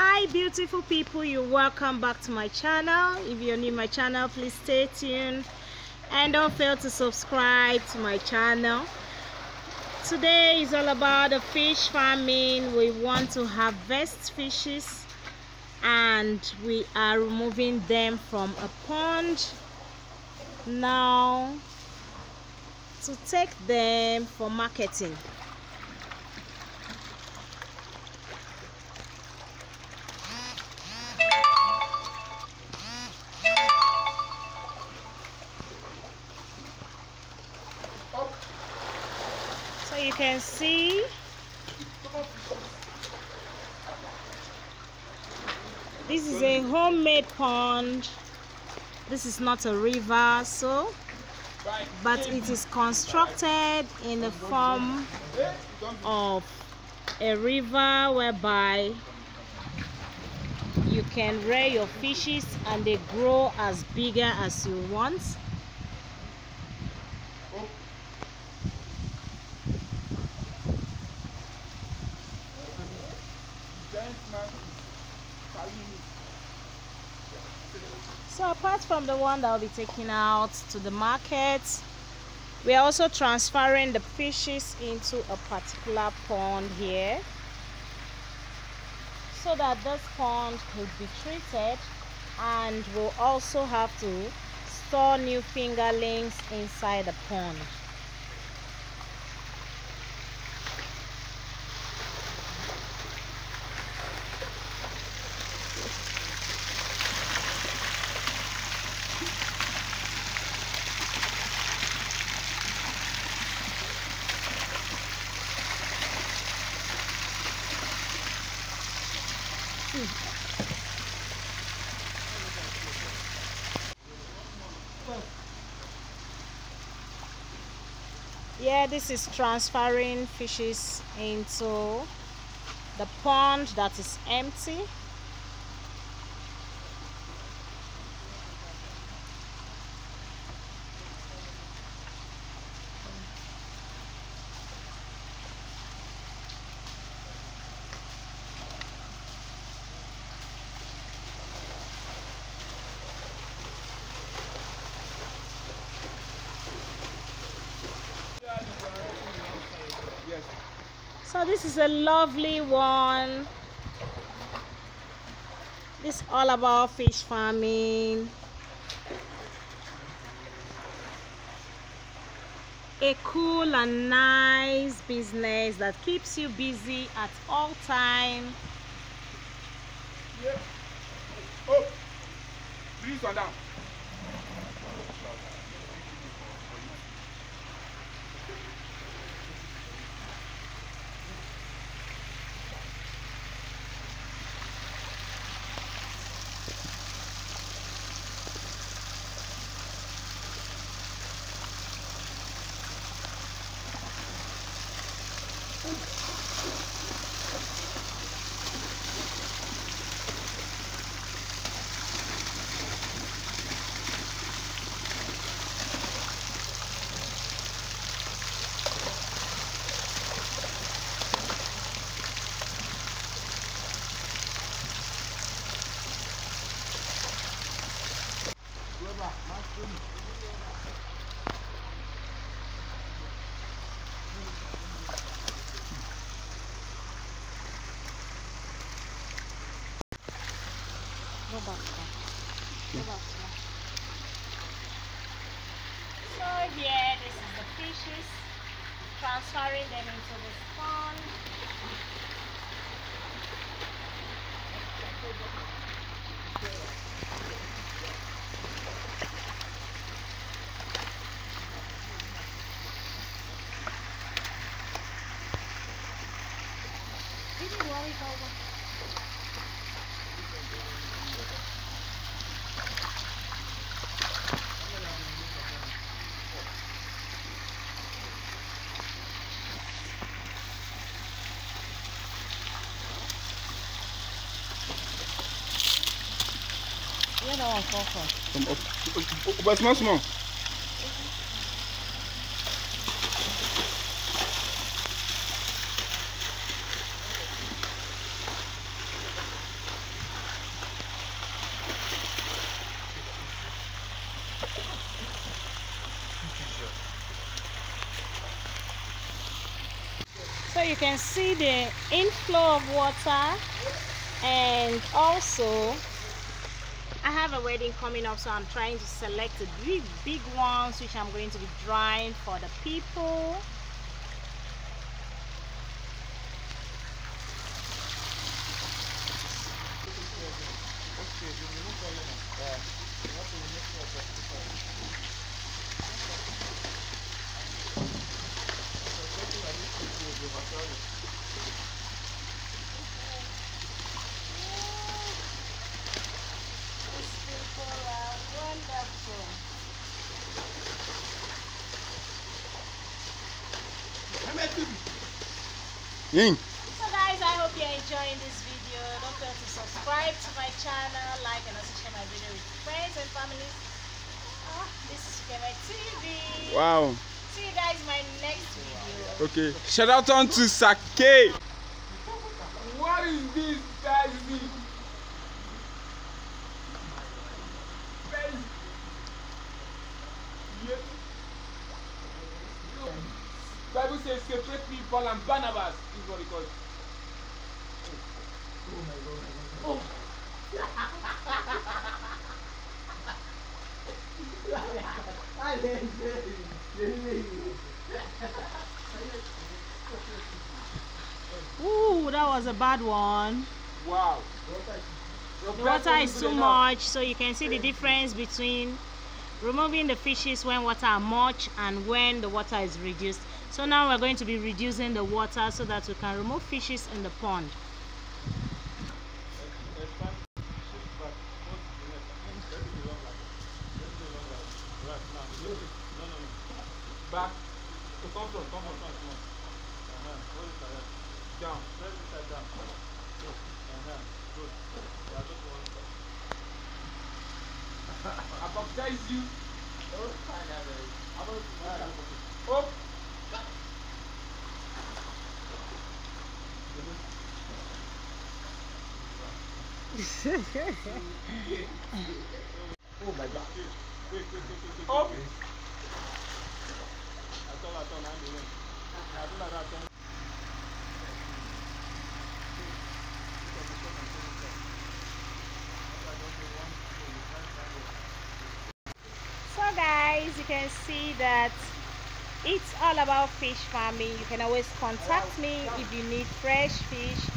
hi beautiful people. You're welcome back to my channel. If you're new my channel please stay tuned. And don't fail to subscribe to my channel. Today is all about the fish farming. We want to harvest fishes and we are removing them from a pond. Now to take them for marketing can see. This is a homemade pond. This is not a river so but it is constructed in the form of a river whereby you can rear your fishes and they grow as bigger as you want So apart from the one that will be taken out to the market, we are also transferring the fishes into a particular pond here so that this pond could be treated and we'll also have to store new fingerlings inside the pond. Yeah, this is transferring fishes into the pond that is empty. So this is a lovely one. This all about fish farming. A cool and nice business that keeps you busy at all time. Yeah. Oh, bring So here, this is the fishes. Transferring them into the pond. Didn't worry about what Where that one come from? From up, up, up, up, small, small. You can see the inflow of water and also I have a wedding coming up so I'm trying to select the big ones which I'm going to be drying for the people These people Yin. So guys, I hope you're enjoying this video. Don't forget to subscribe to my channel, like and also share my video with friends and families. Ah, this is Ukeme TV. Wow. See you guys in my next video. Okay. Shout out on to Sake. What is this, guys? Bible says separate people and Barnabas is what it calls. Ooh, that was a bad one. Wow. The water is too much, so you can see the difference between removing the fishes when water are much and when the water is reduced. So now we're going to be reducing the water so that we can remove fishes in the pond. Back. To come from, come from, come from. Uh-huh. Hold it like that. Down. Press it like down. Good. Uh-huh. Good. Yeah, just one side. I baptize you. Oh. Oh my God. Quick, quick, quick, quick, quick. Oh. So guys, you can see that it's all about fish farming. You can always contact me if you need fresh fish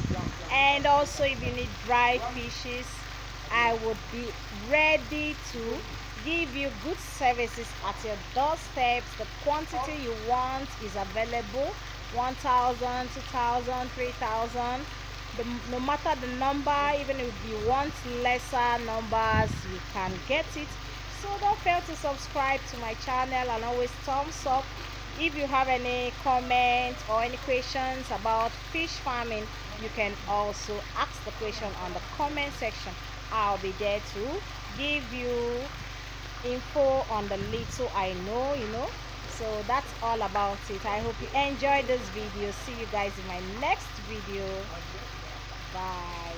and also if you need dry fishes. I would be ready to give you good services at your doorsteps. The quantity you want is available 1,000, 2,000, 3,000. The, no matter the number, even if you want lesser numbers, you can get it. So don't fail to subscribe to my channel and always thumbs up. If you have any comments or any questions about fish farming, you can also ask the question on the comment section. I'll be there to give you info on the little I know, you know. So that's all about it. I hope you enjoyed this video. See you guys in my next video. Bye.